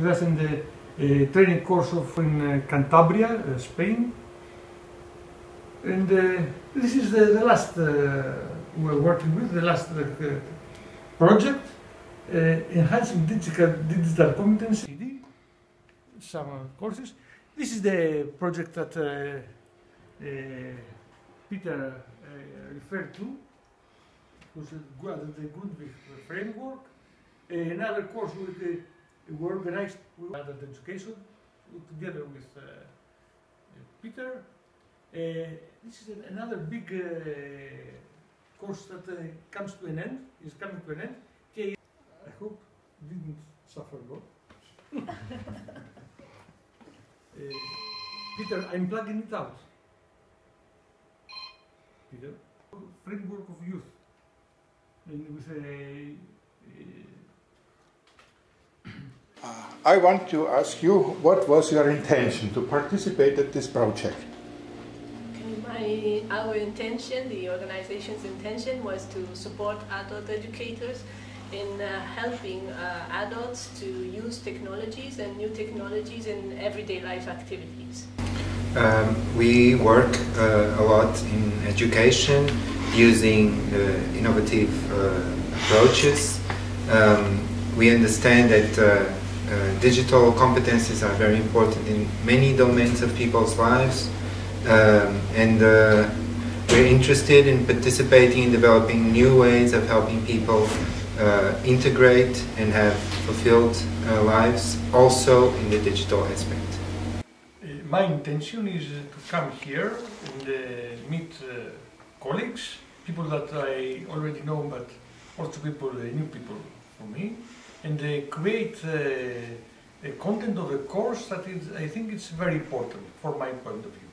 with in the uh, training course of in uh, Cantabria, uh, Spain. And this is the, the last we're working with, the last project, enhancing digital, digital competency, some courses. This is the project that Peter referred to, was the Grundtvig framework. Another course with the we organized adult education together with uh, Peter. Uh, this is another big uh, course that comes to an end, is coming to an end. I hope didn't suffer a lot. Peter, I'm plugging it out. Peter, framework of youth, and with a, I want to ask you what was your intention to participate at this project? My, our intention, the organization's intention, was to support adult educators in uh, helping uh, adults to use technologies and new technologies in everyday life activities. Um, we work uh, a lot in education using uh, innovative uh, approaches. Um, we understand that uh, digital competencies are very important in many domains of people's lives um, and uh, we're interested in participating in developing new ways of helping people uh, integrate and have fulfilled uh, lives also in the digital aspect. Uh, my intention is to come here and meet colleagues, people that I already know, but also people, new people for me, and uh, create uh, a content of a course that is, I think it's very important for my point of view.